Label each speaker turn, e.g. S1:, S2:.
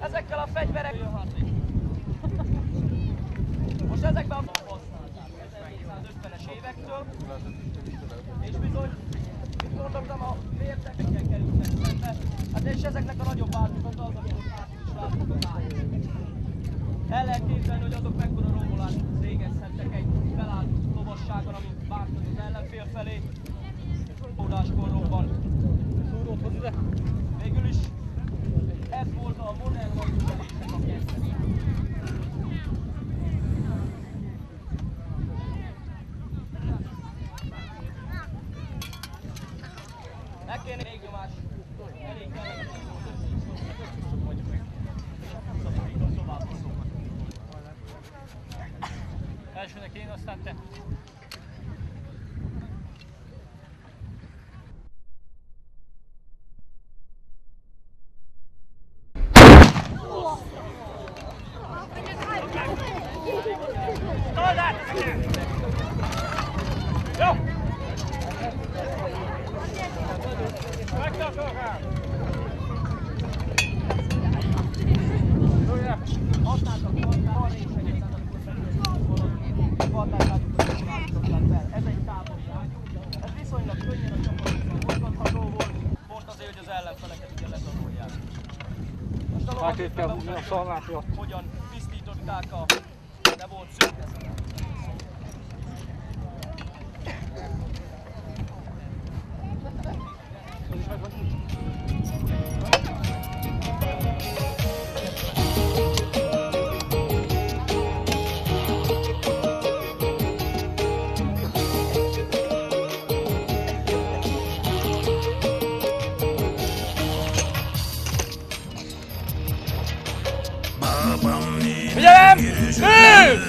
S1: Ezekkel a fegyverek Most ezekben a használták 1950-es évektől, és bizony, gondoltam, a vértekekkel kerültek szembe, és ezeknek a nagyobb változata az, amit is látjuk a táján. El lehet képzelni, hogy azok mekkora rombolást végezhettek egy felállt lovasságon, amit vártak az ellenfél felé. Ódáskoromban. Végül is ez volt a modern hadviselésnek a kezdete. Meg kéne még nyomás. Elsőnek én, aztán te. Jó! Az ellenfeleket ugye lezarolják. Most a
S2: Hát itt kell húzni a szalmát, jó.
S1: hogyan tisztították a Hey!